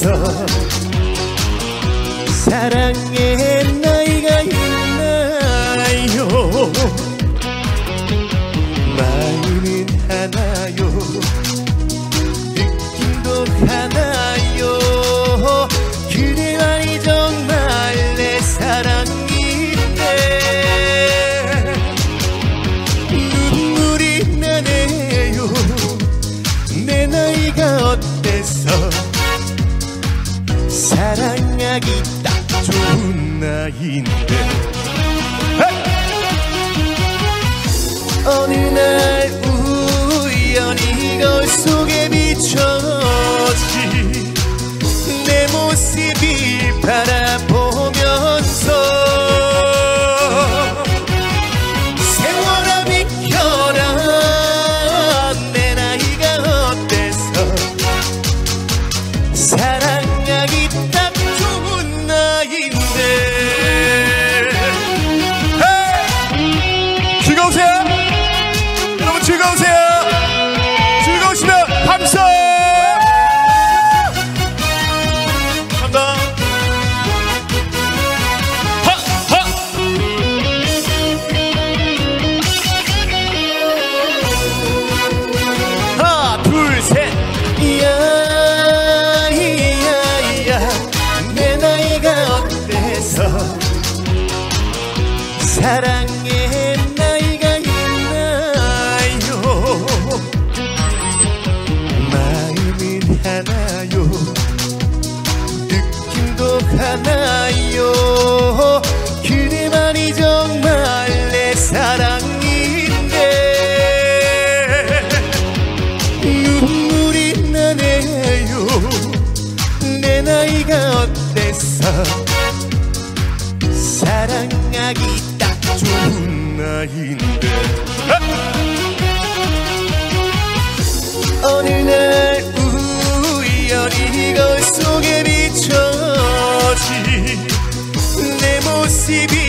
是 나이인데. 어느 날 우연히 거울 속에 비춰진 내 모습을 바라 어때서 사랑의 나이가 있나요? 마음은 하나요? 느낌도 하나요? 그대만이 정말 내 사랑인데 눈물이 나네요. 내 나이가 어때서 나이인데. 어느 날 우연히 거울 속에 비춰진 내 모습을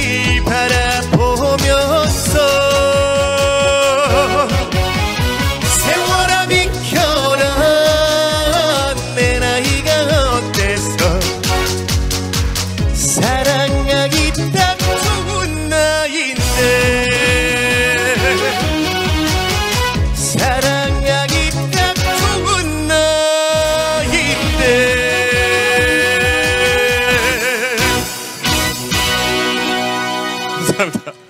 감사합니다